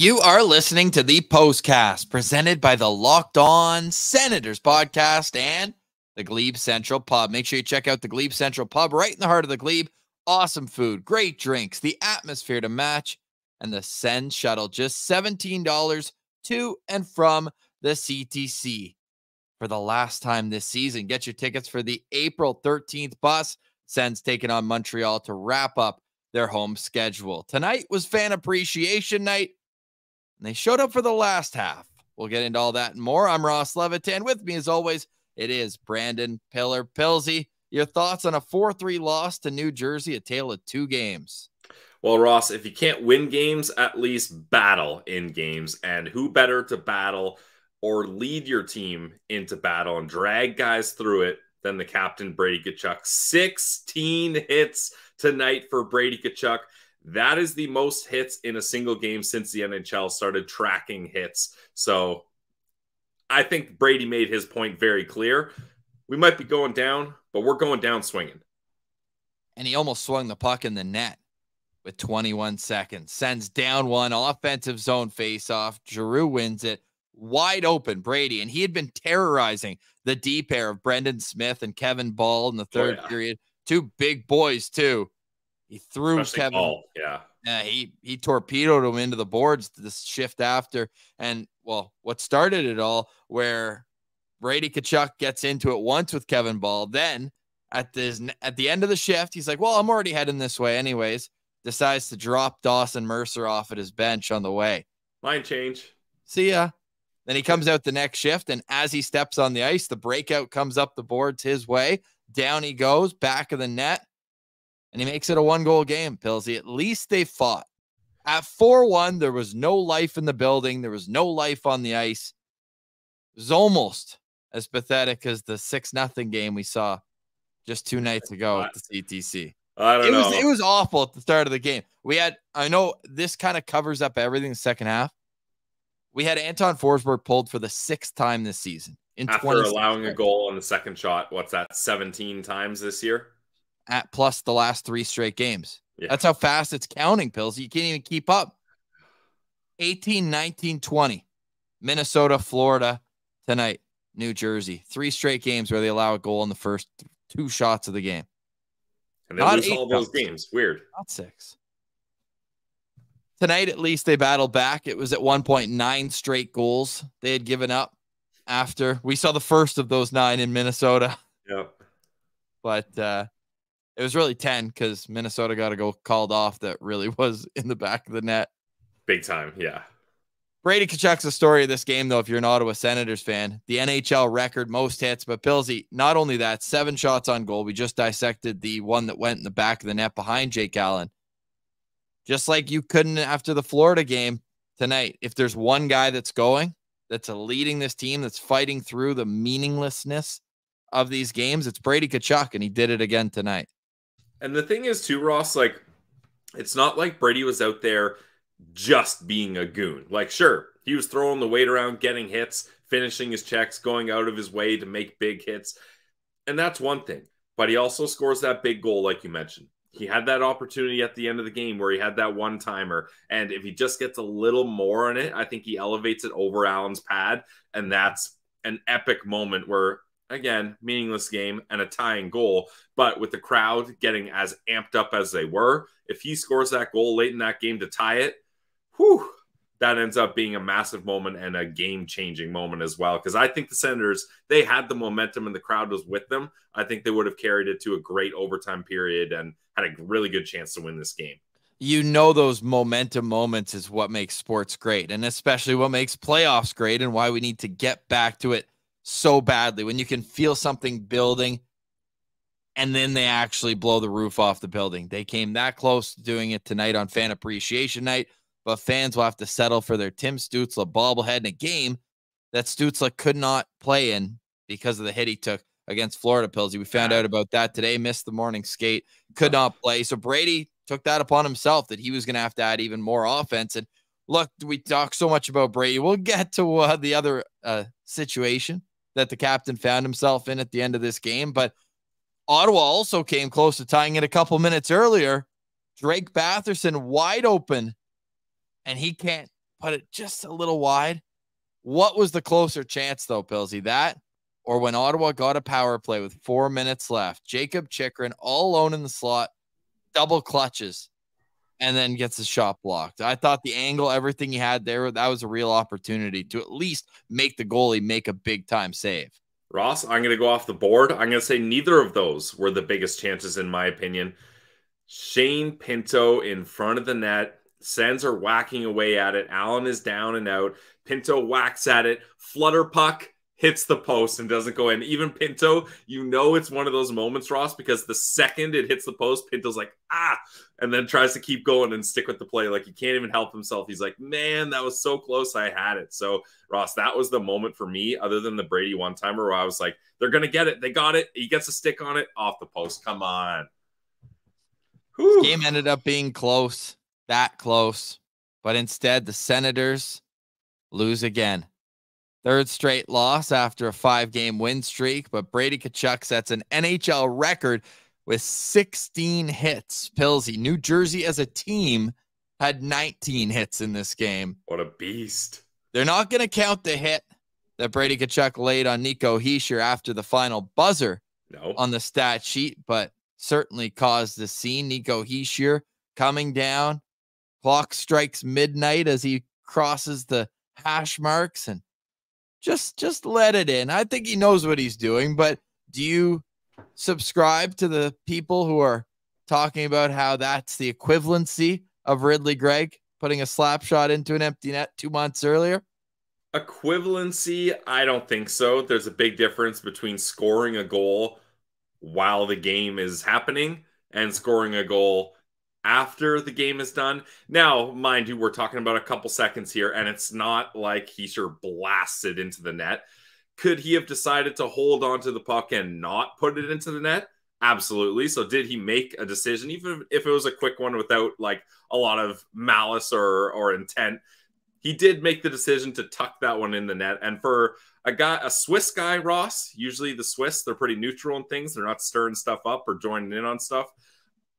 You are listening to the postcast presented by the Locked On Senators podcast and the Glebe Central Pub. Make sure you check out the Glebe Central Pub right in the heart of the Glebe. Awesome food, great drinks, the atmosphere to match, and the Sens shuttle just $17 to and from the CTC. For the last time this season, get your tickets for the April 13th bus. Send's taking on Montreal to wrap up their home schedule. Tonight was fan appreciation night and they showed up for the last half. We'll get into all that and more. I'm Ross Levitan. With me, as always, it is Brandon Piller Pilsy. Your thoughts on a 4 3 loss to New Jersey, a tale of two games? Well, Ross, if you can't win games, at least battle in games. And who better to battle or lead your team into battle and drag guys through it than the captain, Brady Tkachuk? 16 hits tonight for Brady Tkachuk. That is the most hits in a single game since the NHL started tracking hits. So I think Brady made his point very clear. We might be going down, but we're going down swinging. And he almost swung the puck in the net with 21 seconds. Sens down one offensive zone face-off. Giroux wins it wide open. Brady, and he had been terrorizing the D pair of Brendan Smith and Kevin Bahl in the third oh, yeah. period. Two big boys too. He threw Especially Kevin. Bahl, yeah. Yeah, he he torpedoed him into the boards this shift after. And well, what started it all, where Brady Tkachuk gets into it once with Kevin Bahl. Then at this at the end of the shift, he's like, Well, I'm already heading this way anyways. Decides to drop Dawson Mercer off at his bench on the way. Line change. See ya. Then he comes out the next shift, and as he steps on the ice, the breakout comes up the boards his way. Down he goes, back of the net and he makes it a one goal game, Pilsy. At least they fought. At 4 1, there was no life in the building, there was no life on the ice. It was almost as pathetic as the 6 nothing game we saw just two nights ago at the CTC. I don't it know. Was, it was awful at the start of the game. We had, I know this kind of covers up everything the second half. We had Anton Forsberg pulled for the sixth time this season. In After allowing a goal on the second shot, what's that, 17 times this year? At plus the last three straight games. Yeah. That's how fast it's counting, Pills. You can't even keep up. 18, 19, 20. Minnesota, Florida tonight, New Jersey. Three straight games where they allow a goal in the first two shots of the game. And they Not lose all those games. Weird. Not six. Tonight, at least, they battled back. It was at one point nine straight goals they had given up after we saw the first of those nine in Minnesota. Yep. But uh, it was really 10 because Minnesota got a goal called off that really was in the back of the net. Big time, yeah. Brady Tkachuk's the story of this game, though, if you're an Ottawa Senators fan. The NHL record most hits, but Pilsy, not only that, seven shots on goal. We just dissected the one that went in the back of the net behind Jake Allen. Just like you couldn't after the Florida game tonight. If there's one guy that's going, that's leading this team, that's fighting through the meaninglessness of these games, it's Brady Tkachuk, and he did it again tonight. And the thing is, too, Ross, like, it's not like Brady was out there just being a goon. Like, sure, he was throwing the weight around, getting hits, finishing his checks, going out of his way to make big hits. And that's one thing. But he also scores that big goal, like you mentioned. He had that opportunity at the end of the game where he had that one timer. And if he just gets a little more on it, I think he elevates it over Allen's pad. And that's an epic moment where again, meaningless game and a tying goal. But with the crowd getting as amped up as they were, if he scores that goal late in that game to tie it, whew, that ends up being a massive moment and a game changing moment as well. Because I think the Senators, they had the momentum and the crowd was with them. I think they would have carried it to a great overtime period and had a really good chance to win this game. You know, those momentum moments is what makes sports great, and especially what makes playoffs great, and why we need to get back to it so badly when you can feel something building and then they actually blow the roof off the building. They came that close to doing it tonight on Fan Appreciation Night, but fans will have to settle for their Tim Stützle bobblehead in a game that Stützle could not play in because of the hit he took against Florida Pilsy. We found out about that today, missed the morning skate, could not play. So Brady took that upon himself that he was going to have to add even more offense. And look, we talk so much about Brady. We'll get to uh, the other uh, situation that the captain found himself in at the end of this game. But Ottawa also came close to tying it a couple minutes earlier. Drake Batherson wide open, and he can't put it just a little wide. What was the closer chance, though, Pilsy? That or when Ottawa got a power play with four minutes left, Jacob Chychrun all alone in the slot, double clutches, and then gets his shot blocked. I thought the angle, everything he had there, that was a real opportunity to at least make the goalie make a big time save. Ross, I'm going to go off the board. I'm going to say neither of those were the biggest chances, in my opinion. Shane Pinto in front of the net. Sens are whacking away at it. Allen is down and out. Pinto whacks at it. Flutter puck hits the post and doesn't go in. Even Pinto, you know it's one of those moments, Ross, because the second it hits the post, Pinto's like, ah, and then tries to keep going and stick with the play. Like he can't even help himself. He's like, man, that was so close. I had it. So, Ross, that was the moment for me, other than the Brady one timer where I was like, they're going to get it. They got it. He gets a stick on it off the post. Come on. Game ended up being close, that close. But instead, the Senators lose again. Third straight loss after a five game win streak, but Brady Tkachuk sets an NHL record with 16 hits. Pilsy, New Jersey as a team had 19 hits in this game. What a beast. They're not going to count the hit that Brady Tkachuk laid on Nico Hischier after the final buzzer no. on the stat sheet, but certainly caused the scene. Nico Hischier coming down. Clock strikes midnight as he crosses the hash marks and just just let it in. I think he knows what he's doing, but do you subscribe to the people who are talking about how that's the equivalency of Ridley Greig putting a slap shot into an empty net 2 months earlier? Equivalency, I don't think so. There's a big difference between scoring a goal while the game is happening and scoring a goal after the game is done. Now, mind you, we're talking about a couple seconds here, and it's not like he sure blasted into the net. Could he have decided to hold on to the puck and not put it into the net? Absolutely. So, did he make a decision, even if it was a quick one without like a lot of malice or or intent? He did make the decision to tuck that one in the net. And for a guy, a Swiss guy, Ross, usually the Swiss, they're pretty neutral in things. They're not stirring stuff up or joining in on stuff.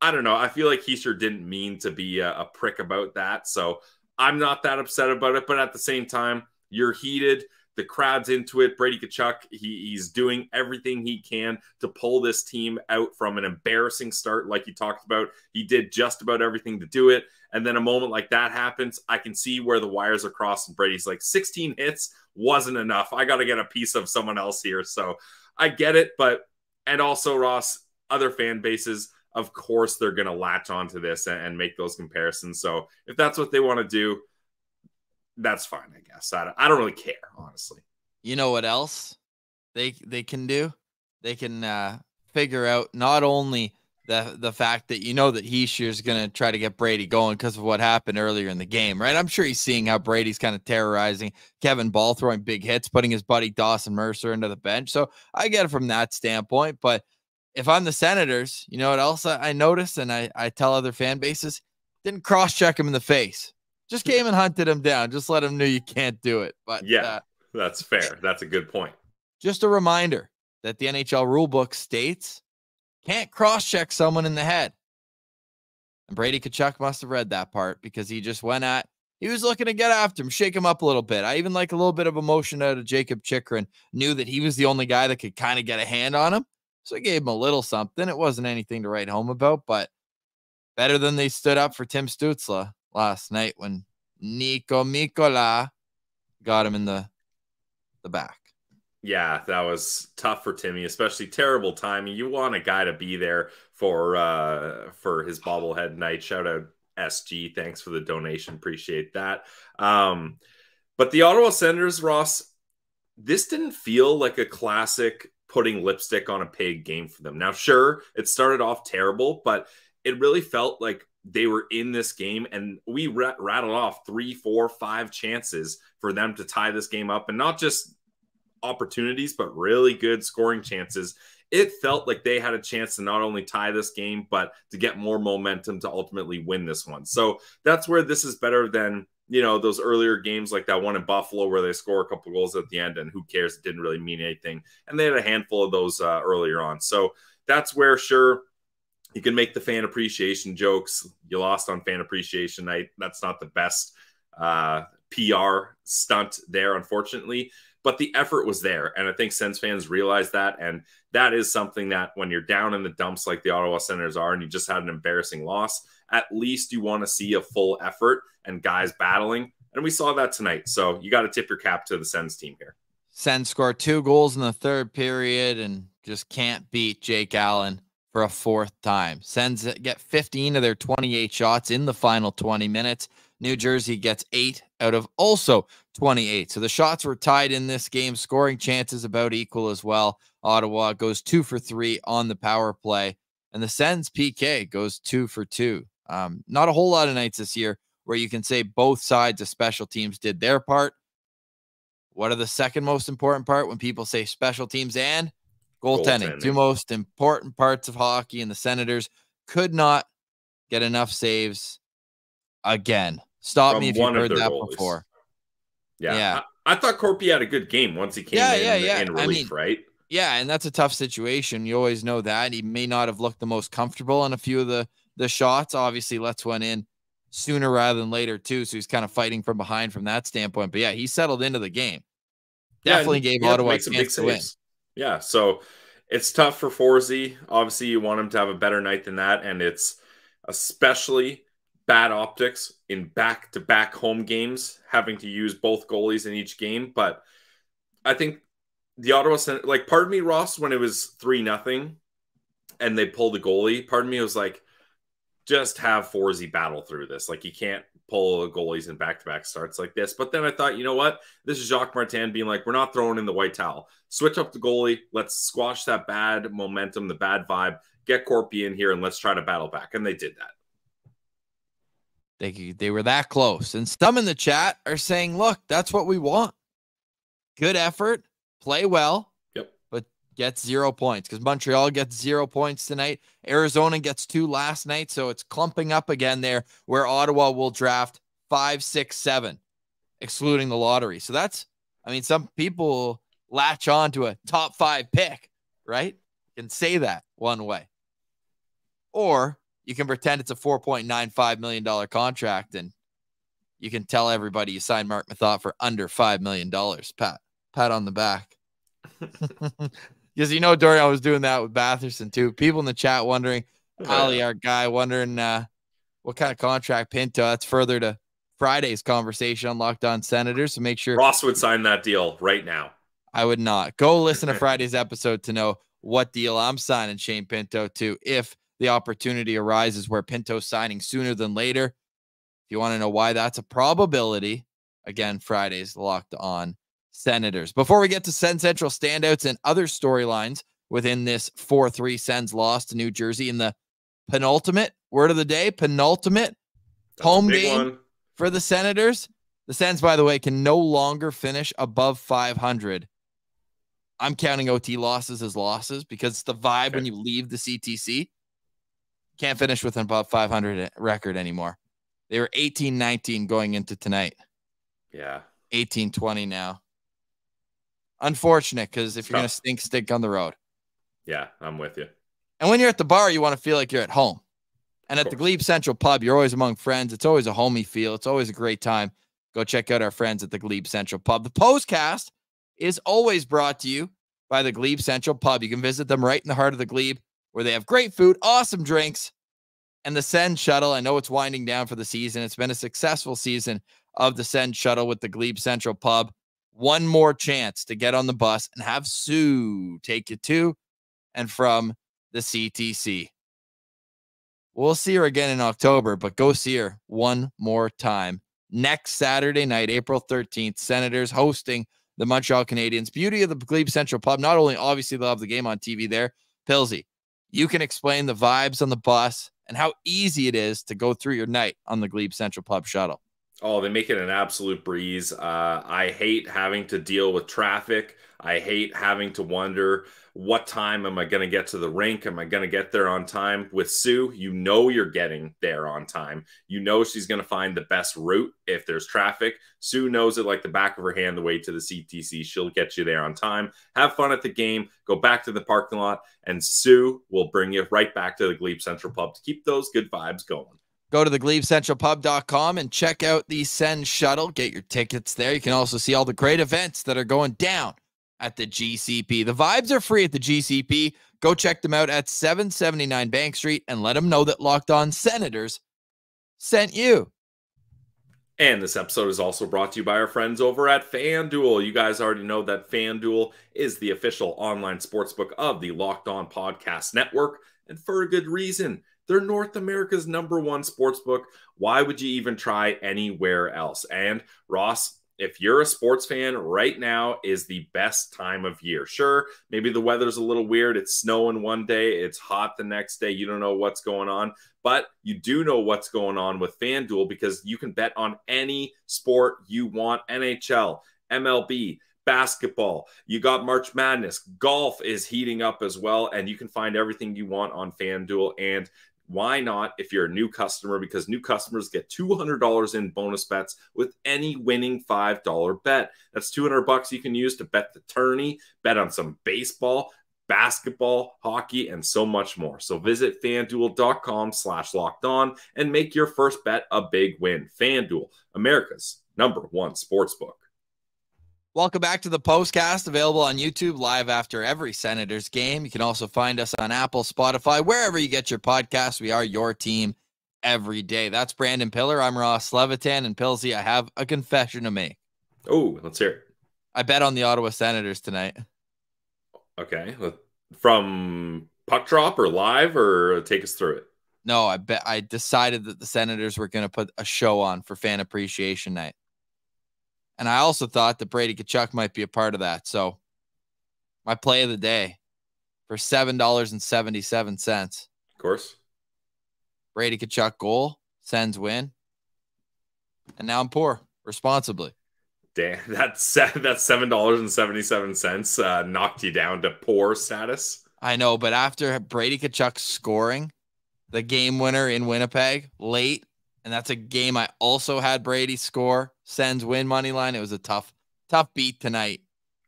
I don't know. I feel like he sure didn't mean to be a, a, prick about that. So I'm not that upset about it. But at the same time, you're heated. The crowd's into it. Brady Tkachuk, he, he's doing everything he can to pull this team out from an embarrassing start, like you talked about. He did just about everything to do it. And then a moment like that happens, I can see where the wires are crossed. And Brady's like, 16 hits wasn't enough. I got to get a piece of someone else here. So I get it. But, and also, Ross, other fan bases, of course they're going to latch onto this and, and, make those comparisons. So if that's what they want to do, that's fine, I guess. I don't, I don't really care, honestly. You know what else they they can do? They can uh, figure out not only the the fact that you know that Hischier is going to try to get Brady going because of what happened earlier in the game, right? I'm sure he's seeing how Brady's kind of terrorizing Kevin Bahl, throwing big hits, putting his buddy Dawson Mercer into the bench. So I get it from that standpoint, but if I'm the Senators, you know what else I, noticed and I, I tell other fan bases didn't cross check him in the face. Just came and hunted him down. Just let him know you can't do it. But yeah, uh, that's fair. That's a good point. Just a reminder that the NHL rulebook states can't cross check someone in the head. And Brady Tkachuk must have read that part because he just went at he was looking to get after him, shake him up a little bit. I even like a little bit of emotion out of Jacob Chychrun, Knew that he was the only guy that could kind of get a hand on him. So I gave him a little something. It wasn't anything to write home about, but better than they stood up for Tim Stützle last night when Niko Mikkola got him in the the back. Yeah, that was tough for Timmy, especially terrible timing. You want a guy to be there for uh for his bobblehead night. Shout out SG. Thanks for the donation. Appreciate that. Um, but the Ottawa Senators, Ross, this didn't feel like a classic putting lipstick on a pig game for them. Now, sure, it started off terrible, but it really felt like they were in this game and we rattled off three, four, five chances for them to tie this game up and not just opportunities, but really good scoring chances. It felt like they had a chance to not only tie this game, but to get more momentum to ultimately win this one. So that's where this is better than you know those earlier games like that one in Buffalo where they score a couple goals at the end and who cares it didn't really mean anything and they had a handful of those uh, earlier on so that's where sure you can make the fan appreciation jokes you lost on fan appreciation night that's not the best uh, PR stunt there, unfortunately. But the effort was there. And I think Sens fans realize that. And that is something that when you're down in the dumps like the Ottawa Senators are and you just had an embarrassing loss, at least you want to see a full effort and guys battling. And we saw that tonight. So you got to tip your cap to the Sens team here. Sens score two goals in the third period and just can't beat Jake Allen for a fourth time. Sens get 15 of their 28 shots in the final 20 minutes. New Jersey gets eight out of also 28. So the shots were tied in this game, scoring chances about equal as well. Ottawa goes two for three on the power play, and the Sens PK goes two for two. Um, not a whole lot of nights this year where you can say both sides of special teams did their part. What are the second most important part when people say special teams and goaltending? goaltending. Two most important parts of hockey, and the Senators could not get enough saves again. Stop From me if you've heard that goalies. before. Yeah. yeah. I, I, thought Korpi had a good game once he came yeah, in, yeah, yeah. in relief, I mean, right? Yeah, and that's a tough situation. You always know that. He may not have looked the most comfortable on a few of the the shots. Obviously, let's went in sooner rather than later, too. So he's kind of fighting from behind from that standpoint. But yeah, he settled into the game. Definitely yeah, gave Ottawa a chance to win. Yeah, so it's tough for Forsey. Obviously, you want him to have a better night than that, and it's especially bad optics in back to back home games, having to use both goalies in each game. But I think the Ottawa like, pardon me, Ross, when it was 3 nothing and they pulled the goalie, pardon me, it was like, just have Forsey battle through this. Like, you can't pull goalies in back to back starts like this. But then I thought, you know what? This is Jacques Martin being like, we're not throwing in the white towel. Switch up the goalie. Let's squash that bad momentum, the bad vibe. Get Korpi in here and let's try to battle back. And they did that. They they were that close. And some in the chat are saying, "Look, that's what we want. Good effort, play well, yep. but get zero points because Montreal gets zero points tonight. Arizona gets two last night, so it's clumping up again there. Where Ottawa will draft five, six, seven, excluding the lottery. So that's, I mean, some people latch on to a top five pick, right? You Can say that one way, or you can pretend it's a $4.95 million contract and you can tell everybody you signed Marc Methot for under $5 million. Pat, pat on the back. Because you know, Dorion was doing that with Batherson too. People in the chat wondering, Ali, our guy, wondering uh, what kind of contract Pinto. That's further to Friday's conversation on Locked On Senators. So make sure Ross would sign that deal right now. I would not. Go listen to Friday's episode to know what deal I'm signing Shane Pinto to if the opportunity arises where Pinto signing sooner than later. If you want to know why that's a probability, again, Friday's locked on Senators. Before we get to Sens Central standouts and other storylines within this 4 3 Sens loss to New Jersey in the penultimate word of the day, penultimate that's home game one. for the Senators. The Sens, by the way, can no longer finish above 500. I'm counting OT losses as losses because it's the vibe okay. when you leave the CTC. Can't finish with an above 500 record anymore. They were 18 19 going into tonight. Yeah. 18 20 now. Unfortunate because if you're going to stink, stink on the road. Yeah, I'm with you. And when you're at the bar, you want to feel like you're at home. And at the Glebe Central Pub, you're always among friends. It's always a homey feel. It's always a great time. Go check out our friends at the Glebe Central Pub. The postcast is always brought to you by the Glebe Central Pub. You can visit them right in the heart of the Glebe where they have great food, awesome drinks, and the Sens Shuttle. I know it's winding down for the season. It's been a successful season of the Sens Shuttle with the Glebe Central Pub. One more chance to get on the bus and have Sue take you to and from the CTC. We'll see her again in October, but go see her one more time. Next Saturday night, April 13th, Senators hosting the Montreal Canadiens. Beauty of the Glebe Central Pub. Not only obviously they'll have the game on TV there, Pilsy, you can explain the vibes on the bus and how easy it is to go through your night on the Glebe Central Pub shuttle. Oh, they make it an absolute breeze. Uh, I hate having to deal with traffic. I hate having to wonder what time am I going to get to the rink? Am I going to get there on time? With Sue, you know you're getting there on time. You know she's going to find the best route if there's traffic. Sue knows it like the back of her hand the way to the CTC. She'll get you there on time. Have fun at the game. Go back to the parking lot, and Sue will bring you right back to the Glebe Central Pub to keep those good vibes going. Go to the GlebeCentralPub.com and check out the Sens Shuttle. Get your tickets there. You can also see all the great events that are going down at the GCP. The vibes are free at the GCP. Go check them out at 779 Bank Street and let them know that Locked On Senators sent you. And this episode is also brought to you by our friends over at FanDuel. You guys already know that FanDuel is the official online sportsbook of the Locked On Podcast Network, and for a good reason. They're North America's number one sportsbook. Why would you even try anywhere else? And Ross, if you're a sports fan, right now is the best time of year. Sure, maybe the weather's a little weird. It's snowing one day, it's hot the next day. You don't know what's going on, but you do know what's going on with FanDuel because you can bet on any sport you want NHL, MLB, basketball. You got March Madness. Golf is heating up as well, and you can find everything you want on FanDuel. And why not if you're a new customer? Because new customers get $200 in bonus bets with any winning $5 bet. That's 200 bucks you can use to bet the tourney, bet on some baseball, basketball, hockey, and so much more. So visit fanduel.com slash locked on and make your first bet a big win. FanDuel, America's number one sports book. Welcome back to the postcast, available on YouTube live after every Senators game. You can also find us on Apple, Spotify, wherever you get your podcasts. We are your team every day. That's Brandon Piller. I'm Ross Levitan. And Pilsy, I have a confession to make. Oh, let's hear it. I bet on the Ottawa Senators tonight. Okay. From puck drop or live or take us through it? No, I bet I decided that the Senators were going to put a show on for fan appreciation night. And I also thought that Brady Tkachuk might be a part of that. So my play of the day for seven dollars and seventy seven cents. Of course. Brady Tkachuk goal, Sens win. And now I'm poor responsibly. Damn, that's that's seven dollars and seventy seven cents uh, knocked you down to poor status. I know, but after Brady Tkachuk scoring the game winner in Winnipeg late and that's a game I also had Brady score. Sens win money line. It was a tough, tough beat tonight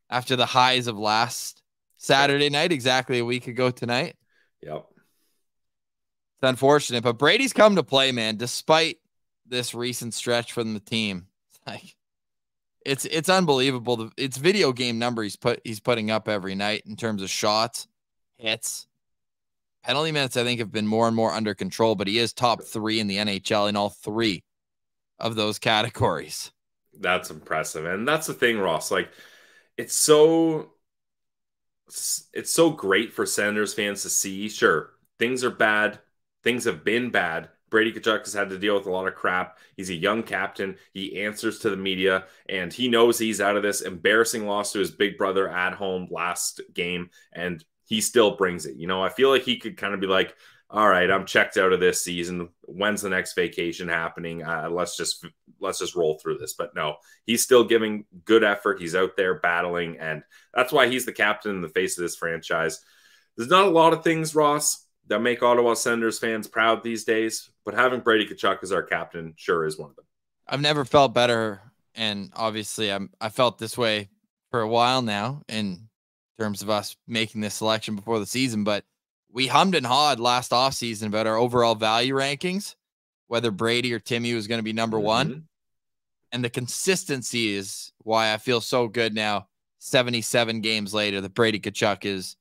after the highs of last Saturday night, exactly a week ago tonight. Yep. It's unfortunate, but Brady's come to play, man, despite this recent stretch from the team. Like it's it's unbelievable. It's video game number he's put he's putting up every night in terms of shots, hits, Penalty minutes, I think, have been more and more under control, but he is top three in the NHL in all three of those categories. That's impressive. And that's the thing, Ross. Like, it's so it's so great for Senators fans to see. Sure, things are bad. Things have been bad. Brady Tkachuk has had to deal with a lot of crap. He's a young captain. He answers to the media, and he knows he's out of this embarrassing loss to his big brother at home last game. And he still brings it. You know, I feel like he could kind of be like, all right, I'm checked out of this season. When's the next vacation happening? Uh, let's just let's just roll through this. But no, he's still giving good effort. He's out there battling, and that's why he's the captain in the face of this franchise. There's not a lot of things, Ross, that make Ottawa Senators fans proud these days, but having Brady Tkachuk as our captain sure is one of them. I've never felt better, and obviously, I'm I felt this way for a while now, and terms of us making this selection before the season, but we hummed and hawed last offseason about our overall value rankings, whether Brady or Timmy was going to be number mm-hmm. one. And the consistency is why I feel so good now, 77 games later, that Brady Tkachuk is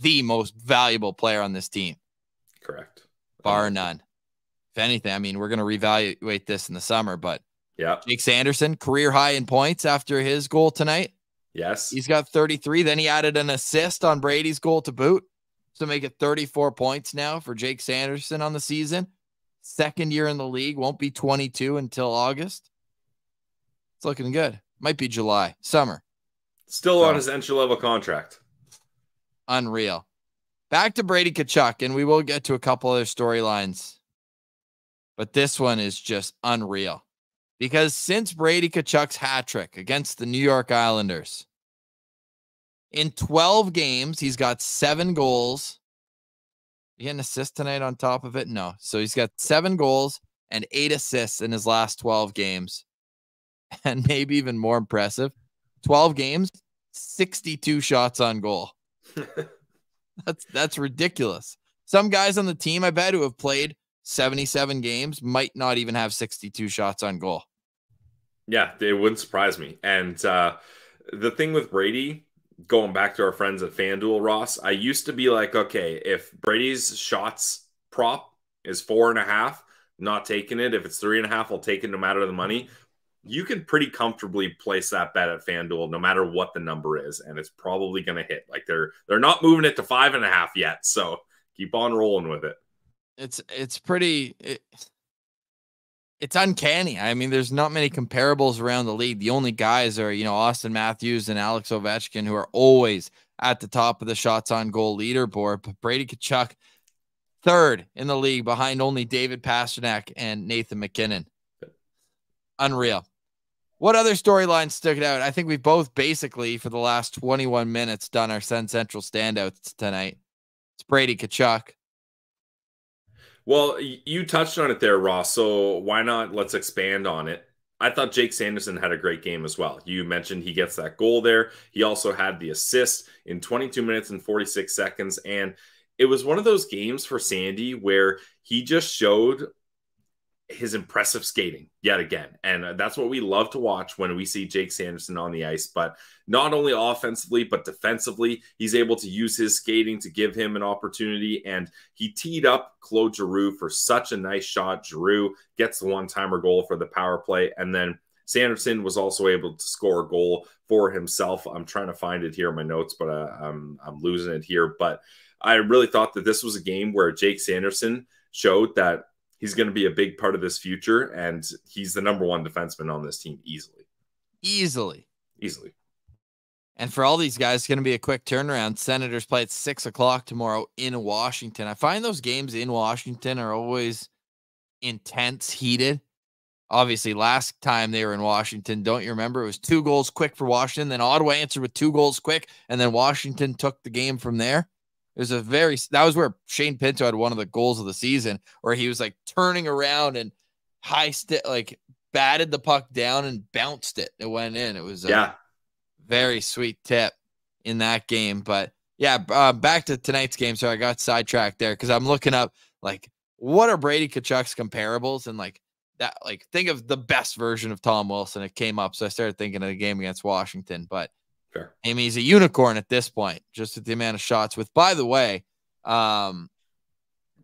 the most valuable player on this team. Correct. Bar none. If anything, I mean, we're going to reevaluate this in the summer, but yeah. Jake Sanderson, career high in points after his goal tonight. Yes. He's got 33. Then he added an assist on Brady's goal to boot. So make it 34 points now for Jake Sanderson on the season. Second year in the league, won't be 22 until August. It's looking good. Might be July, summer. Still so, on his entry level contract. Unreal. Back to Brady Tkachuk, and we will get to a couple other storylines. But this one is just unreal because since Brady Tkachuk's hat trick against the New York Islanders, in 12 games, he's got seven goals. He had an assist tonight on top of it? No. So he's got seven goals and eight assists in his last 12 games. And maybe even more impressive 12 games, 62 shots on goal. that's that's ridiculous. Some guys on the team, I bet, who have played 77 games might not even have 62 shots on goal. Yeah, it wouldn't surprise me. And uh, the thing with Brady, going back to our friends at FanDuel, Ross, I used to be like, okay, if Brady's shots prop is four and a half, not taking it. If it's three and a half, I'll take it no matter the money. You can pretty comfortably place that bet at FanDuel no matter what the number is, and it's probably going to hit. Like they're they're not moving it to five and a half yet, so keep on rolling with it. It's it's pretty. It, it's uncanny. I mean, there's not many comparables around the league. The only guys are, you know, Auston Matthews and Alex Ovechkin, who are always at the top of the shots on goal leaderboard. But Brady Tkachuk third in the league behind only David Pastrnak and Nathan MacKinnon. Unreal. What other storylines stuck out? I think we've both basically, for the last 21 minutes, done our Sens Central standouts tonight. It's Brady Tkachuk. Well, you touched on it there, Ross. So why not? Let's expand on it. I thought Jake Sanderson had a great game as well. You mentioned he gets that goal there. He also had the assist in 22 minutes and 46 seconds. And it was one of those games for Sandy where he just showed his impressive skating yet again. And that's what we love to watch when we see Jake Sanderson on the ice. But not only offensively, but defensively, he's able to use his skating to give him an opportunity. And he teed up Claude Giroux for such a nice shot. Giroux gets the one timer goal for the power play. And then Sanderson was also able to score a goal for himself. I'm trying to find it here in my notes, but uh, I'm, I'm losing it here. But I really thought that this was a game where Jake Sanderson showed that he's going to be a big part of this future, and he's the number one defenseman on this team easily. Easily. Easily. And for all these guys, it's going to be a quick turnaround. Senators play at six o'clock tomorrow in Washington. I find those games in Washington are always intense, heated. Obviously, last time they were in Washington, don't you remember? It was two goals quick for Washington. Then Ottawa answered with two goals quick, and then Washington took the game from there. Was a very that was where Shane Pinto had one of the goals of the season where he was like turning around and high stick like batted the puck down and bounced it. It went in. It was a yeah. very sweet tip in that game. But yeah, uh, back to tonight's game. So I got sidetracked there because I'm looking up like what are Brady Tkachuk's comparables and like that like think of the best version of Tom Wilson. It came up, so I started thinking of the game against Washington. But Fair. I mean, he's a unicorn at this point, just at the amount of shots. With, by the way, um,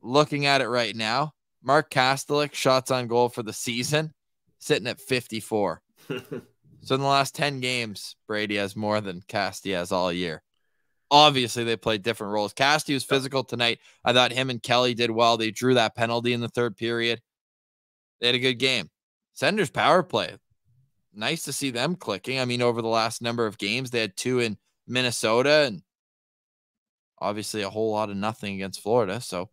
looking at it right now, Mark Kastelic shots on goal for the season, sitting at 54. so in the last 10 games, Brady has more than Casty has all year. Obviously, they played different roles. Casty was physical tonight. I thought him and Kelly did well. They drew that penalty in the third period. They had a good game. Sender's power play nice to see them clicking. I mean, over the last number of games, they had two in Minnesota and obviously a whole lot of nothing against Florida. So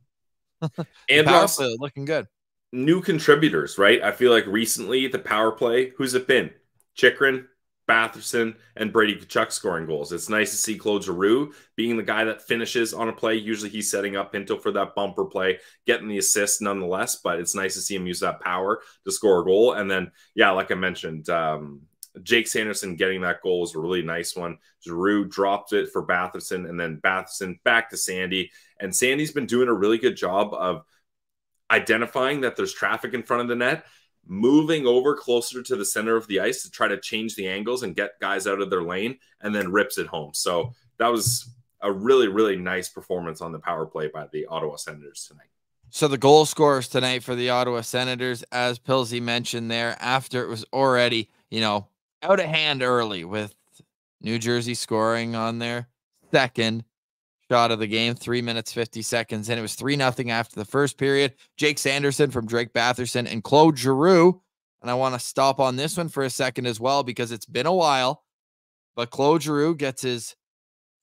and also looking good. New contributors, right? I feel like recently the power play, who's it been? Chychrun, Batherson, and Brady Tkachuk scoring goals. It's nice to see Claude Giroux being the guy that finishes on a play. Usually he's setting up Pinto for that bumper play, getting the assist nonetheless, but it's nice to see him use that power to score a goal. And then, yeah, like I mentioned, um, Jake Sanderson getting that goal was a really nice one. Giroux dropped it for Batherson, and then Batherson back to Sandy. And Sandy's been doing a really good job of identifying that there's traffic in front of the net moving over closer to the center of the ice to try to change the angles and get guys out of their lane and then rips it home. So that was a really, really nice performance on the power play by the Ottawa Senators tonight. So the goal scorers tonight for the Ottawa Senators, as Pilsy mentioned there, after it was already, you know, out of hand early with New Jersey scoring on their second shot of the game, three minutes, 50 seconds. And it was 3 nothing after the first period. Jake Sanderson from Drake Batherson and Claude Giroux. And I want to stop on this one for a second as well because it's been a while. But Claude Giroux gets his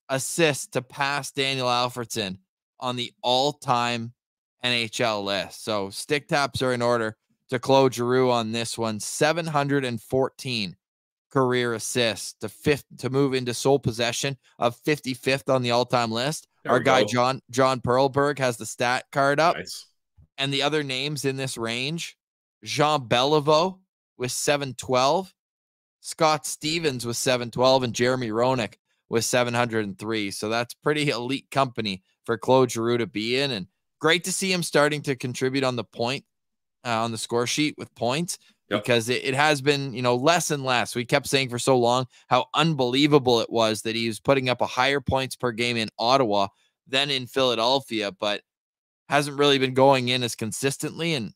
assist to pass Daniel Alfredsson on the all time NHL list. So stick taps are in order to Claude Giroux on this one 714 career assists to fifth to move into sole possession of 55th on the all-time list. There Our guy go. John John Perlberg has the stat card up. Nice. And the other names in this range, Jean Beliveau with 712, Scott Stevens with 712, and Jeremy Roenick with 703. So that's pretty elite company for Claude Giroux to be in. And great to see him starting to contribute on the point uh, on the score sheet with points yep. because it, it has been, you know, less and less. We kept saying for so long how unbelievable it was that he was putting up a higher points per game in Ottawa than in Philadelphia, but hasn't really been going in as consistently and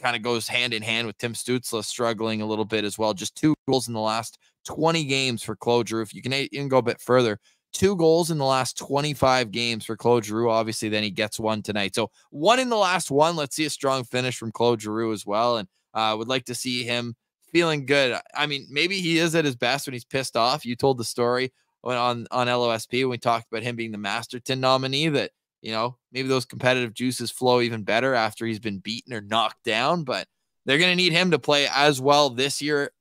kind of goes hand in hand with Tim Stützle struggling a little bit as well. Just two goals in the last 20 games for Claude Giroux. If you can even go a bit further, two goals in the last 25 games for Claude Giroux. Obviously, then he gets one tonight. So one in the last one. Let's see a strong finish from Claude Giroux as well. And uh, would like to see him feeling good. I mean, maybe he is at his best when he's pissed off. You told the story when on on LOSP when we talked about him being the Masterton nominee that you know maybe those competitive juices flow even better after he's been beaten or knocked down. But they're going to need him to play as well this year,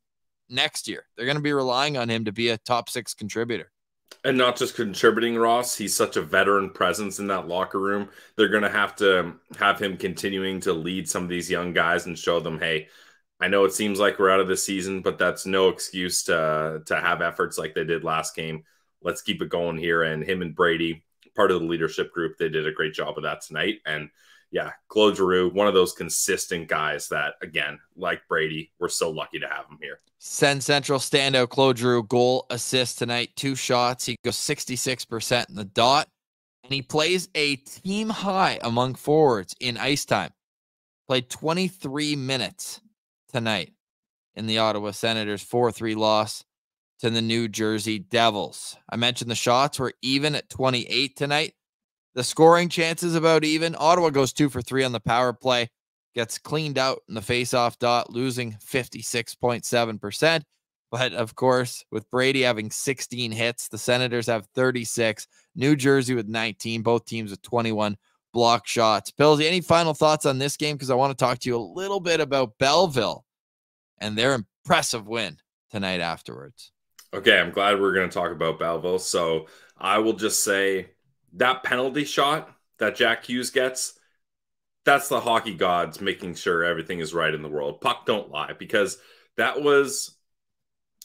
next year. They're going to be relying on him to be a top six contributor. And not just contributing, Ross. He's such a veteran presence in that locker room. They're going to have to have him continuing to lead some of these young guys and show them, hey, I know it seems like we're out of the season, but that's no excuse to to have efforts like they did last game. Let's keep it going here. And him and Brady, part of the leadership group, they did a great job of that tonight. And yeah, Claude Giroux, one of those consistent guys that, again, like Brady, we're so lucky to have him here. Sens Central standout Claude Giroux, goal assist tonight, two shots. He goes 66% in the dot, and he plays a team high among forwards in ice time. Played 23 minutes tonight in the Ottawa Senators 4 3 loss to the New Jersey Devils. I mentioned the shots were even at 28 tonight. The scoring chances about even. Ottawa goes two for three on the power play, gets cleaned out in the faceoff dot, losing 56.7%. But of course, with Brady having 16 hits, the Senators have 36, New Jersey with 19, both teams with 21 block shots. Pillsy, any final thoughts on this game? Because I want to talk to you a little bit about Belleville and their impressive win tonight afterwards. Okay, I'm glad we're going to talk about Belleville. So I will just say that penalty shot that Jack Hughes gets, that's the hockey gods making sure everything is right in the world. Puck don't lie because that was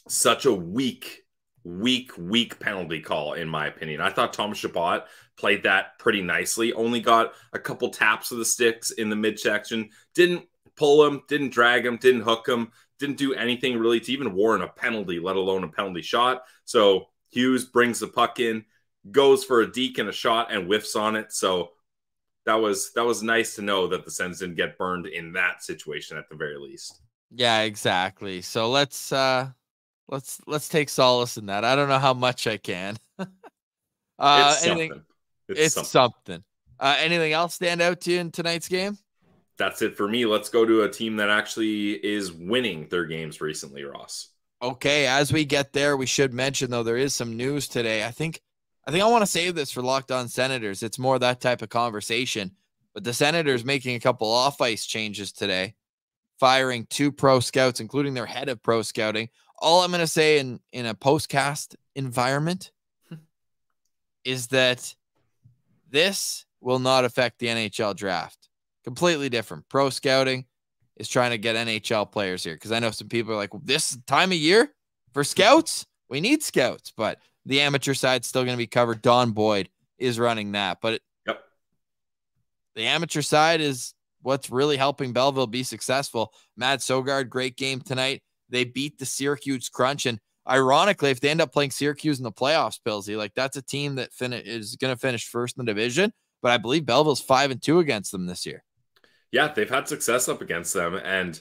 such a weak, weak, weak penalty call, in my opinion. I thought Thomas Chabot played that pretty nicely, only got a couple taps of the sticks in the midsection, didn't pull him, didn't drag him, didn't hook him, didn't do anything really to even warrant a penalty, let alone a penalty shot. So Hughes brings the puck in goes for a deke and a shot and whiffs on it. So that was that was nice to know that the Sens didn't get burned in that situation at the very least. Yeah, exactly. So let's uh let's let's take solace in that. I don't know how much I can. uh it's anything something. It's, it's something. something. Uh anything else stand out to you in tonight's game? That's it for me. Let's go to a team that actually is winning their games recently, Ross. Okay, as we get there, we should mention though there is some news today. I think I think I want to save this for locked on senators. It's more that type of conversation. But the senators making a couple off ice changes today, firing two pro scouts, including their head of pro scouting. All I'm going to say in, in a postcast environment is that this will not affect the NHL draft. Completely different. Pro scouting is trying to get NHL players here because I know some people are like, well, this time of year for scouts, we need scouts, but the amateur side's still going to be covered. Don Boyd is running that, but yep. the amateur side is what's really helping Belleville be successful. Mads Søgaard, great game tonight. They beat the Syracuse Crunch, and ironically, if they end up playing Syracuse in the playoffs, Pillsy, like that's a team that fin- is going to finish first in the division. But I believe Belleville's five and two against them this year. Yeah, they've had success up against them, and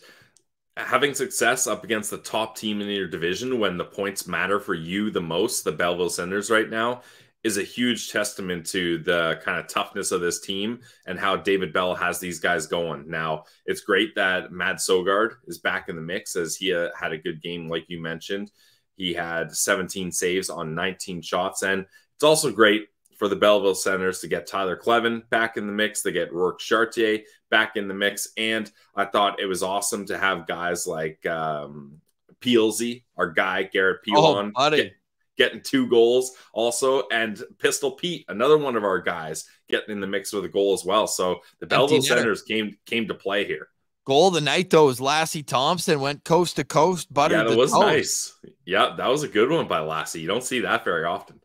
having success up against the top team in your division when the points matter for you the most, the Belleville Senators right now, is a huge testament to the kind of toughness of this team and how David Bell has these guys going. Now, it's great that Mads Søgaard is back in the mix as he uh, had a good game, like you mentioned. He had 17 saves on 19 shots. And it's also great for the Belleville Senators to get Tyler Kleven back in the mix, to get Rourke Chartier back in the mix. And I thought it was awesome to have guys like um, Peelsy, our guy, Garrett Pilon, oh, get, getting two goals also. And Pistol Pete, another one of our guys, getting in the mix with a goal as well. So the Belleville Senators came came to play here. Goal of the night though was Lassi Thomson went coast to coast, buttered. Yeah, that was toast. nice. Yeah, that was a good one by Lassi. You don't see that very often.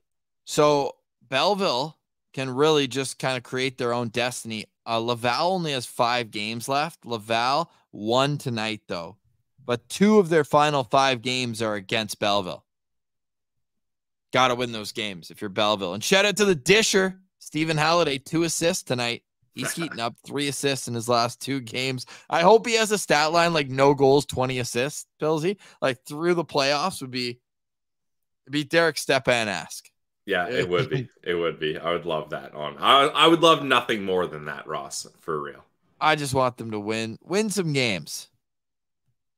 So Belleville can really just kind of create their own destiny Uh, Laval only has five games left. Laval won tonight, though, but two of their final five games are against Belleville. Got to win those games if you're Belleville. And shout out to the Disher, Stephen Halliday, two assists tonight. He's heating up three assists in his last two games. I hope he has a stat line like no goals, 20 assists, Pillsy. Like through the playoffs would be be Derek Stepan esque. Yeah, it would be. It would be. I would love that. On I, I would love nothing more than that, Ross, for real. I just want them to win, win some games,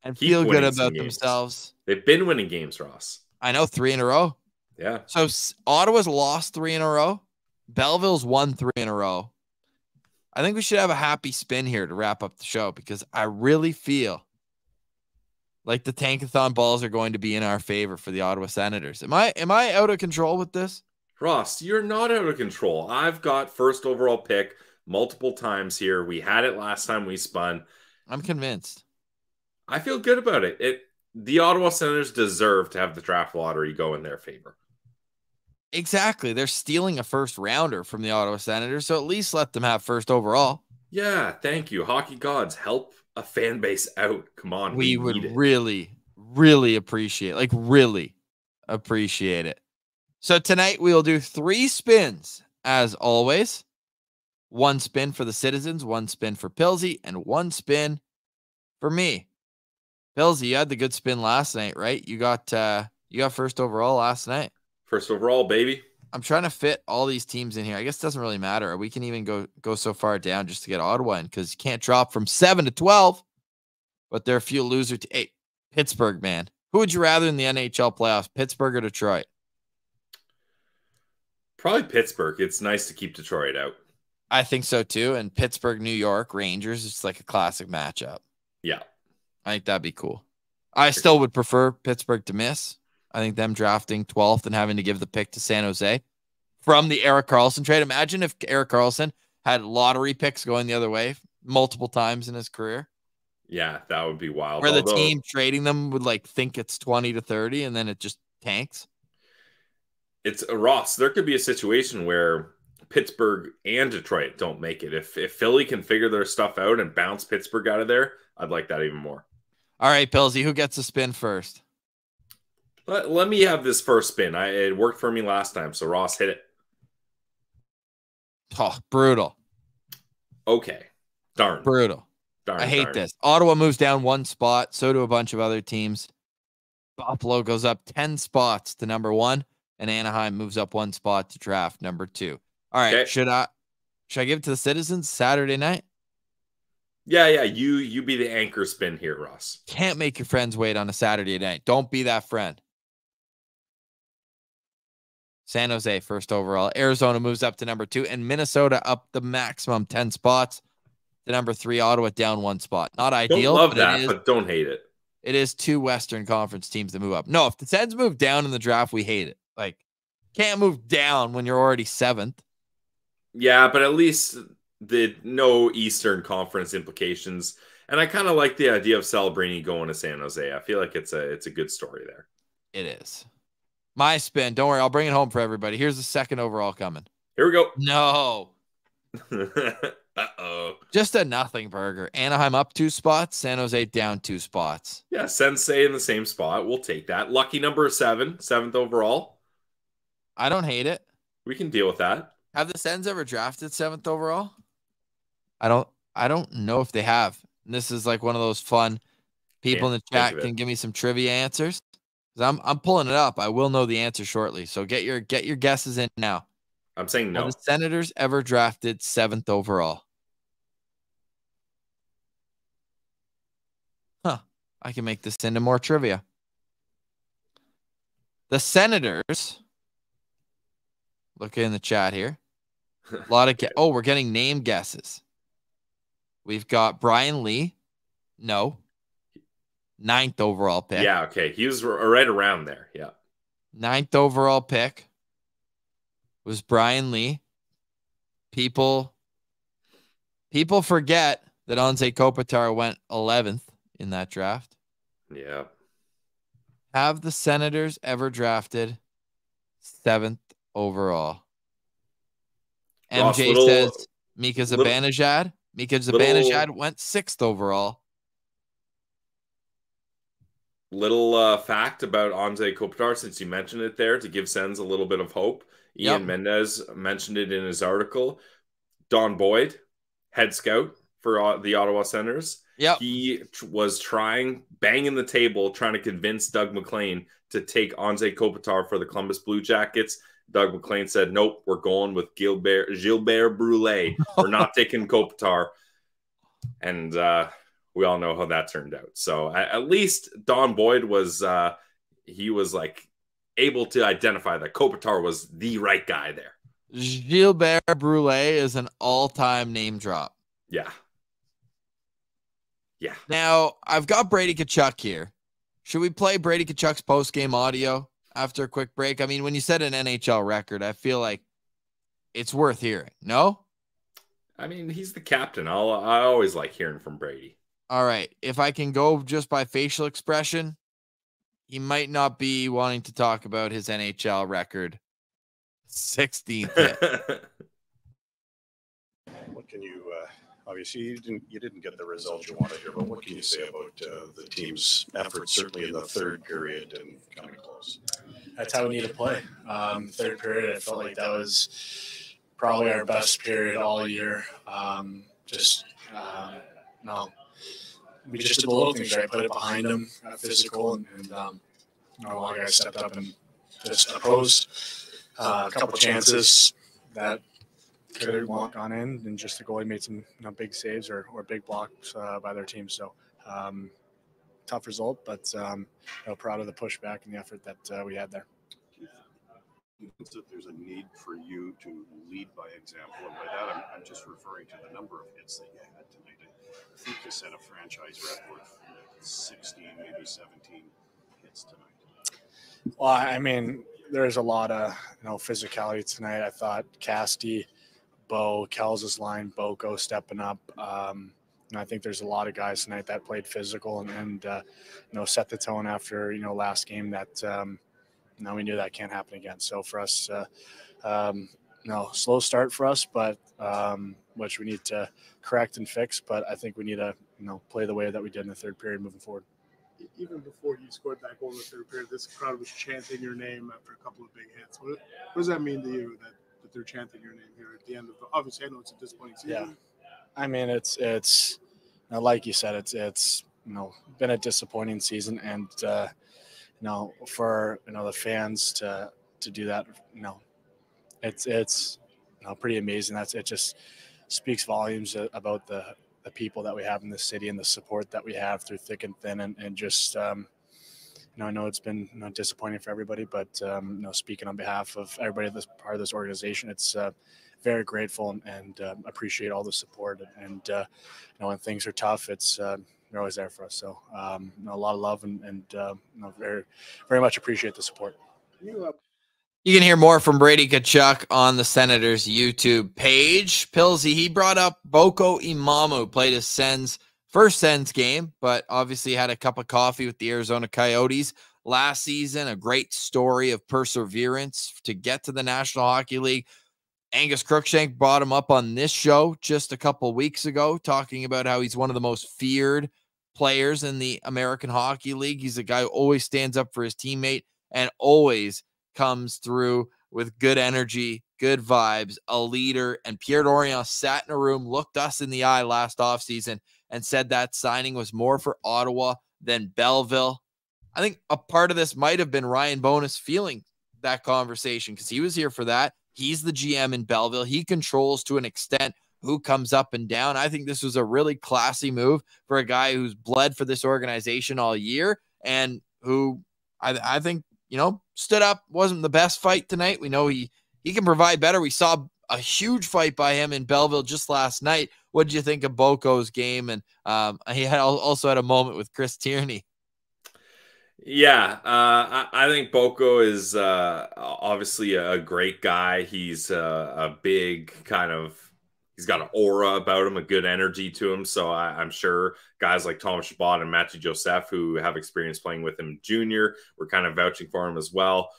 and Keep feel good about themselves. They've been winning games, Ross. I know three in a row. Yeah. So Ottawa's lost three in a row. Belleville's won three in a row. I think we should have a happy spin here to wrap up the show because I really feel like the tankathon balls are going to be in our favor for the Ottawa Senators. Am I am I out of control with this? Ross, you're not out of control. I've got first overall pick multiple times here. We had it last time we spun. I'm convinced. I feel good about it. It the Ottawa Senators deserve to have the draft lottery go in their favor. Exactly. They're stealing a first rounder from the Ottawa Senators, so at least let them have first overall. Yeah, thank you. Hockey gods, help a fan base out. Come on. We, we would really, really appreciate like really appreciate it. So tonight we will do three spins as always. One spin for the citizens, one spin for Pilsy, and one spin for me. Pilsy, you had the good spin last night, right? You got uh you got first overall last night. First overall, baby. I'm trying to fit all these teams in here. I guess it doesn't really matter. We can even go go so far down just to get Ottawa in because you can't drop from seven to twelve. But there are a few losers. To eight. Pittsburgh, man. Who would you rather in the NHL playoffs, Pittsburgh or Detroit? Probably Pittsburgh. It's nice to keep Detroit out. I think so too. And Pittsburgh, New York Rangers, it's like a classic matchup. Yeah. I think that'd be cool. I still would prefer Pittsburgh to miss. I think them drafting 12th and having to give the pick to San Jose from the Erik Karlsson trade. Imagine if Erik Karlsson had lottery picks going the other way multiple times in his career. Yeah, that would be wild. Where Although, the team trading them would like think it's 20 to 30 and then it just tanks. It's a Ross. There could be a situation where Pittsburgh and Detroit don't make it. If if Philly can figure their stuff out and bounce Pittsburgh out of there, I'd like that even more. All right, Pilsy, who gets the spin first? Let, let me have this first spin. I it worked for me last time, so Ross hit it. Oh, brutal. Okay. Darn. Brutal. Darn, I hate darn. this. Ottawa moves down one spot. So do a bunch of other teams. Buffalo goes up 10 spots to number one, and Anaheim moves up one spot to draft number two. All right. Okay. Should I should I give it to the citizens Saturday night? Yeah, yeah. You you be the anchor spin here, Ross. Can't make your friends wait on a Saturday night. Don't be that friend. San Jose first overall. Arizona moves up to number two, and Minnesota up the maximum 10 spots to number three. Ottawa down one spot. Not ideal. Don't love that, but don't hate it. It is two Western Conference teams that move up. No, if the Sens move down in the draft, we hate it. Like, can't move down when you're already seventh. Yeah, but at least the no Eastern Conference implications. And I kind of like the idea of Celebrini going to San Jose. I feel like it's a it's a good story there. It is. My spin. Don't worry, I'll bring it home for everybody. Here's the second overall coming. Here we go. No. uh oh. Just a nothing burger. Anaheim up two spots. San Jose down two spots. Yeah, Sensei in the same spot. We'll take that. Lucky number seven, seventh overall. I don't hate it. We can deal with that. Have the Sens ever drafted seventh overall? I don't. I don't know if they have. And this is like one of those fun. People in the chat can give me some trivia answers. I'm I'm pulling it up. I will know the answer shortly. So get your get your guesses in now. I'm saying no. Have the Senators ever drafted seventh overall? Huh. I can make this into more trivia. The Senators. Look in the chat here. A lot of oh, we're getting name guesses. We've got Brian Lee. No ninth overall pick. Yeah, okay. He was right around there. Yeah. Ninth overall pick was Brian Lee. People people forget that Anze Kopitar went 11th in that draft. Yeah. Have the Senators ever drafted seventh overall? Ross, MJ little, says Mika Zibanejad. Mika Zibanejad went sixth overall. Little uh, fact about Anze Kopitar, since you mentioned it there, to give Sens a little bit of hope. Ian yep. Mendes mentioned it in his article. Don Boyd, head scout for uh, the Ottawa Senators. Yeah, he was trying, banging the table, trying to convince Doug MacLean to take Anze Kopitar for the Columbus Blue Jackets. Doug MacLean said, "Nope, we're going with Gilbert Gilbert Brule. We're not taking Kopitar." And uh, we all know how that turned out. So at least Don Boyd was uh, he was like able to identify that Kopitar was the right guy there. Gilbert Brule is an all-time name drop. Yeah. Yeah. Now I've got Brady Tkachuk here. Should we play Brady Tkachuk's post-game audio after a quick break? I mean, when you said an NHL record, I feel like it's worth hearing. No? I mean, he's the captain. I'll, I always like hearing from Brady. All right. If I can go just by facial expression, he might not be wanting to talk about his NHL record. 16th. what can you uh, obviously you didn't you didn't get the result you wanted here, but what can you say about uh, the team's effort, certainly in the third period and coming close? That's how we need to play. Um, third period, I felt like that was probably our best period all year. Um, just um, no, we just did the little things right. Put it behind them, physical, and, and um, long guys stepped up and just opposed uh, a couple chances that could have gone in, and just the goalie made some you know, big saves or, or big blocks uh, by their team. So um, tough result, but um, you know, proud of the pushback and the effort that uh, we had there. That there's a need for you to lead by example, and by that I'm, I'm just referring to the number of hits that you had tonight. I think you set a franchise record, 16, maybe 17 hits tonight. Well, I mean, there's a lot of you know physicality tonight. I thought Casty, Bo, Kels' line, Boko stepping up. Um, and I think there's a lot of guys tonight that played physical and, and uh, you know set the tone after you know last game that um, know we knew that can't happen again. So for us, uh, um, know, slow start for us, but um, which we need to correct and fix. But I think we need to you know play the way that we did in the third period moving forward even before you scored that goal in the third period, this crowd was chanting your name after a couple of big hits. What, what does that mean to you that, that they're chanting your name here at the end of the? Obviously, I know it's a disappointing season. Yeah, I mean it's it's you know, like you said, it's it's you know been a disappointing season, and uh, you know for you know the fans to to do that, you know, it's it's you know pretty amazing. That's it. Just speaks volumes about the the people that we have in the city and the support that we have through thick and thin, and, and just um, you know, I know it's been you know, disappointing for everybody, but um, you know, speaking on behalf of everybody that's part of this organization, it's uh, very grateful and, and uh, appreciate all the support. And uh, you know, when things are tough, it's uh, they're always there for us. So um, you know, a lot of love and, and uh, you know, very very much appreciate the support. You can hear more from Brady Tkachuk on the Senators YouTube page. Pilsy, he brought up Boko Imama, played his Sens first Sens game, but obviously had a cup of coffee with the Arizona Coyotes last season. A great story of perseverance to get to the National Hockey League. Angus Crookshank brought him up on this show just a couple weeks ago, talking about how he's one of the most feared players in the American Hockey League. He's a guy who always stands up for his teammate and always comes through with good energy, good vibes, a leader. And Pierre Dorion sat in a room, looked us in the eye last offseason, and said that signing was more for Ottawa than Belleville. I think a part of this might have been Ryan Bowness feeling that conversation because he was here for that. He's the GM in Belleville. He controls to an extent who comes up and down. I think this was a really classy move for a guy who's bled for this organization all year and who I, I think you know, stood up. Wasn't the best fight tonight. We know he he can provide better. We saw a huge fight by him in Belleville just last night. What did you think of Boko's game? And um, he had also had a moment with Chris Tierney. Yeah, uh, I, I, think Boko is uh, obviously a great guy. He's a, a big kind of he's got an aura about him, a good energy to him. So I, am sure guys like Thomas Chabot and Mathieu Joseph, who have experience playing with him junior, were kind of vouching for him as well.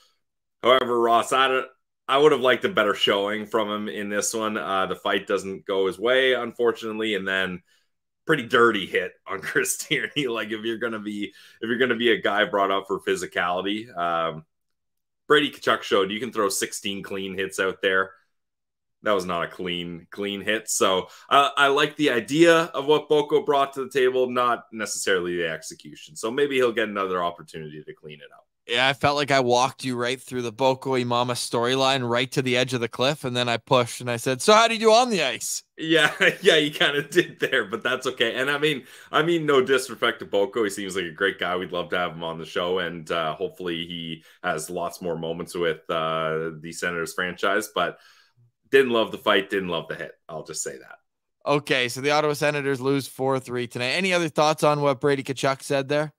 However, Ross, I I would have liked a better showing from him in this one. Uh, the fight doesn't go his way, unfortunately, and then pretty dirty hit on Chris Tierney. like if you're gonna be if you're gonna be a guy brought up for physicality, um, Brady Tkachuk showed you can throw 16 clean hits out there. That was not a clean clean hit. So uh, I like the idea of what Boko brought to the table, not necessarily the execution. So maybe he'll get another opportunity to clean it up. Yeah, I felt like I walked you right through the Boko Imama storyline, right to the edge of the cliff, and then I pushed and I said, "So how did you do on the ice?" Yeah, yeah, you kind of did there, but that's okay. And I mean, I mean, no disrespect to Boko, he seems like a great guy. We'd love to have him on the show, and uh, hopefully, he has lots more moments with uh, the Senators franchise. But didn't love the fight, didn't love the hit. I'll just say that. Okay, so the Ottawa Senators lose four three tonight. Any other thoughts on what Brady Tkachuk said there?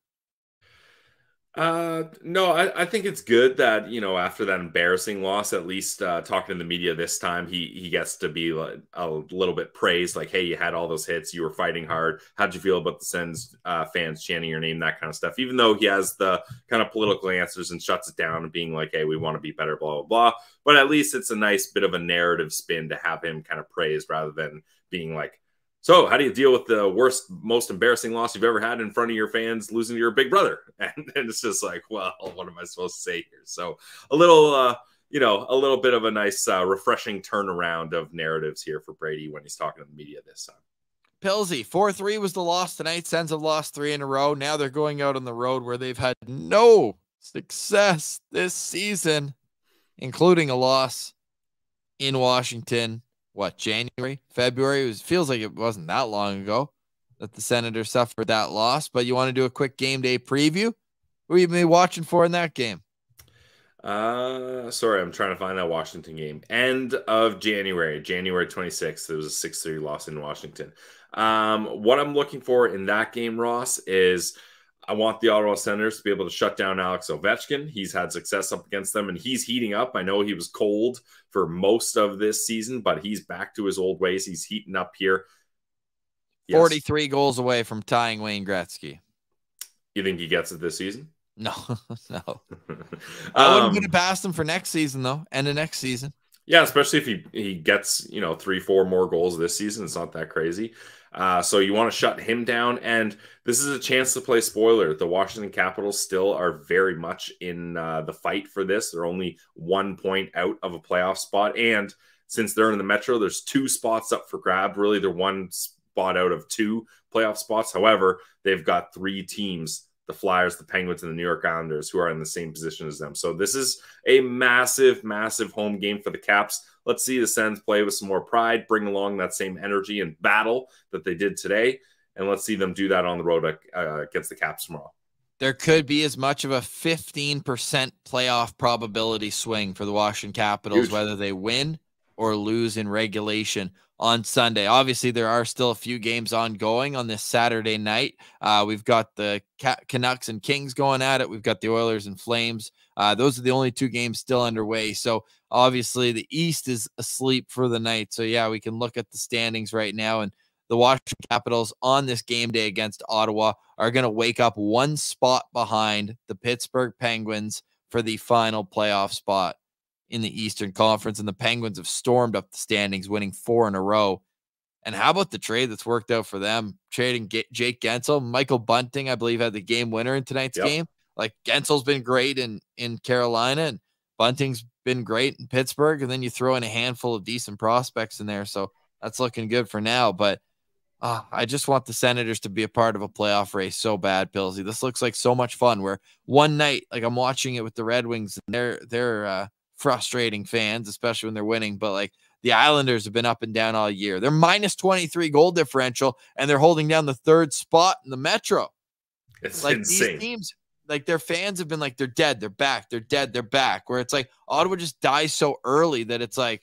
Uh, no, I, I think it's good that you know after that embarrassing loss, at least uh, talking to the media this time, he he gets to be like, a little bit praised. Like, hey, you had all those hits, you were fighting hard. How'd you feel about the Sens uh, fans chanting your name, that kind of stuff? Even though he has the kind of political answers and shuts it down and being like, hey, we want to be better, blah blah blah. But at least it's a nice bit of a narrative spin to have him kind of praised rather than being like, so, how do you deal with the worst, most embarrassing loss you've ever had in front of your fans, losing to your big brother? And, and it's just like, well, what am I supposed to say here? So, a little, uh, you know, a little bit of a nice, uh, refreshing turnaround of narratives here for Brady when he's talking to the media this time. Pilsy, 4 3 was the loss tonight. Sens have lost three in a row. Now they're going out on the road where they've had no success this season, including a loss in Washington what January, February. It was, feels like it wasn't that long ago that the Senators suffered that loss. But you want to do a quick game day preview? Who you been watching for in that game? Uh, sorry, I'm trying to find that Washington game. End of January, January 26th. It was a 6 3 loss in Washington. Um, what I'm looking for in that game, Ross, is I want the Ottawa Senators to be able to shut down Alex Ovechkin. He's had success up against them and he's heating up. I know he was cold for most of this season, but he's back to his old ways. He's heating up here. Yes. 43 goals away from tying Wayne Gretzky. You think he gets it this season? No, no. I wouldn't put um, it past him for next season, though, and the next season. Yeah, especially if he, he gets, you know, three, four more goals this season. It's not that crazy. Uh, so you want to shut him down. And this is a chance to play spoiler. The Washington Capitals still are very much in uh, the fight for this. They're only one point out of a playoff spot. And since they're in the Metro, there's two spots up for grab. Really, they're one spot out of two playoff spots. However, they've got three teams the Flyers, the Penguins, and the New York Islanders, who are in the same position as them. So this is a massive, massive home game for the Caps. Let's see the Sens play with some more pride, bring along that same energy and battle that they did today, and let's see them do that on the road uh, against the Caps tomorrow. There could be as much of a 15% playoff probability swing for the Washington Capitals, Huge. whether they win or lose in regulation on Sunday. Obviously, there are still a few games ongoing on this Saturday night. Uh, we've got the Canucks and Kings going at it. We've got the Oilers and Flames. Uh, those are the only two games still underway. So obviously, the East is asleep for the night. So yeah, we can look at the standings right now, and the Washington Capitals on this game day against Ottawa are going to wake up one spot behind the Pittsburgh Penguins for the final playoff spot in the Eastern Conference, and the Penguins have stormed up the standings, winning four in a row. And how about the trade that's worked out for them? Trading Jake Guentzel, Michael Bunting, I believe, had the game winner in tonight's yep. game. Like Guentzel's been great in in Carolina, and Bunting's been great in Pittsburgh, and then you throw in a handful of decent prospects in there, so that's looking good for now. But uh, I just want the Senators to be a part of a playoff race so bad, Pillsy. This looks like so much fun. Where one night, like I'm watching it with the Red Wings, and they're they're uh, frustrating fans, especially when they're winning. But like the Islanders have been up and down all year. They're minus 23 goal differential and they're holding down the third spot in the Metro. It's like insane. these teams, like their fans have been like, they're dead, they're back, they're dead, they're back. Where it's like Ottawa just dies so early that it's like,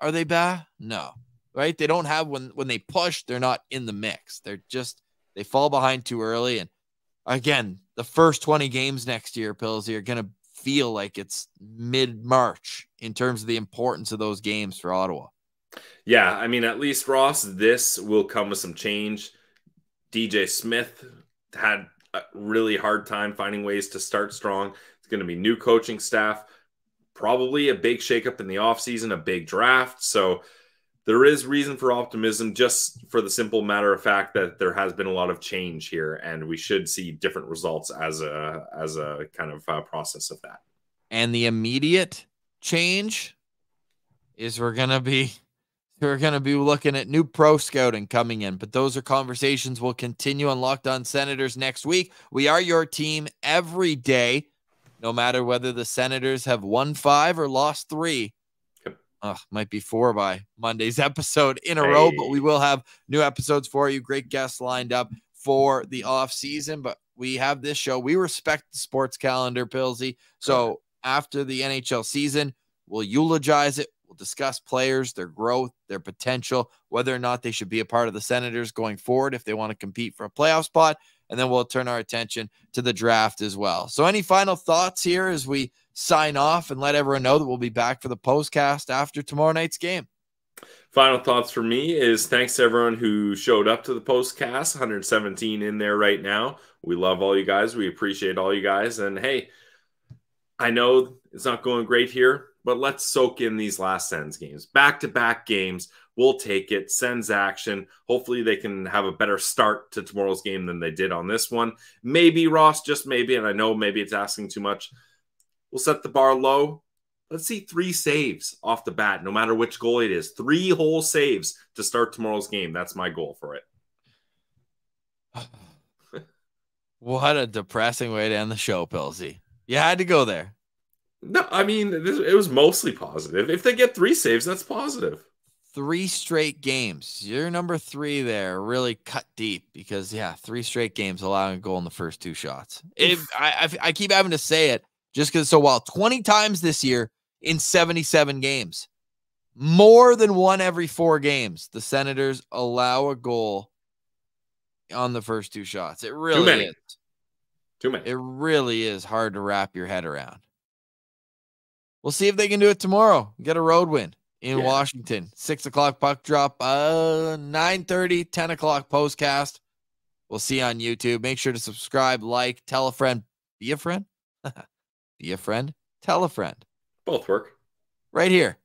are they bad? No. Right? They don't have when when they push, they're not in the mix. They're just they fall behind too early. And again, the first 20 games next year, Pillsy, are gonna feel like it's mid March in terms of the importance of those games for Ottawa. Yeah, I mean, at least Ross, this will come with some change. DJ Smith had a really hard time finding ways to start strong. It's going to be new coaching staff. probably a big shakeup in the offseason, a big draft. So there is reason for optimism just for the simple matter of fact that there has been a lot of change here and we should see different results as a as a kind of uh, process of that. And the immediate change is we're going to be we're going to be looking at new pro scouting coming in but those are conversations we'll continue on locked on senators next week. We are your team every day no matter whether the senators have won five or lost three uh, might be four by Monday's episode in a hey. row, but we will have new episodes for you. Great guests lined up for the off season, but we have this show. We respect the sports calendar, Pilsy. So after the NHL season, we'll eulogize it. We'll discuss players, their growth, their potential, whether or not they should be a part of the Senators going forward if they want to compete for a playoff spot. And then we'll turn our attention to the draft as well. So, any final thoughts here as we sign off and let everyone know that we'll be back for the postcast after tomorrow night's game. Final thoughts for me is thanks to everyone who showed up to the postcast. 117 in there right now. We love all you guys. We appreciate all you guys. And hey, I know it's not going great here, but let's soak in these last Sens games. Back to back games. We'll take it. Sens action. Hopefully, they can have a better start to tomorrow's game than they did on this one. Maybe, Ross, just maybe, and I know maybe it's asking too much. We'll set the bar low. Let's see three saves off the bat, no matter which goal it is. Three whole saves to start tomorrow's game. That's my goal for it. what a depressing way to end the show, Pilsy. You had to go there. No, I mean, it was mostly positive. If they get three saves, that's positive. Three straight games. You're number three there. Really cut deep because, yeah, three straight games allowing a goal in the first two shots. If I, I, I keep having to say it, just because so while 20 times this year in 77 games, more than one every four games, the Senators allow a goal on the first two shots. It really Too many. is. Too many. It really is hard to wrap your head around. We'll see if they can do it tomorrow. Get a road win in yeah. Washington. Six o'clock puck drop. Uh 9 30, 10 o'clock postcast. We'll see you on YouTube. Make sure to subscribe, like, tell a friend, be a friend. Be a friend, tell a friend. Both work. Right here.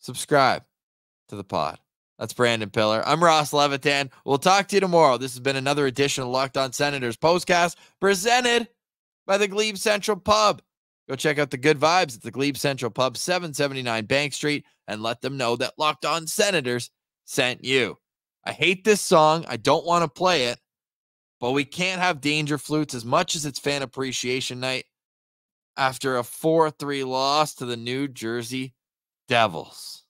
Subscribe to the pod. That's Brandon Piller. I'm Ross Levitan. We'll talk to you tomorrow. This has been another edition of Locked On Senators postcast presented by the Glebe Central Pub. Go check out the good vibes at the Glebe Central Pub, 779 Bank Street, and let them know that Locked On Senators sent you. I hate this song. I don't want to play it, but we can't have danger flutes as much as it's fan appreciation night after a 4 3 loss to the New Jersey Devils.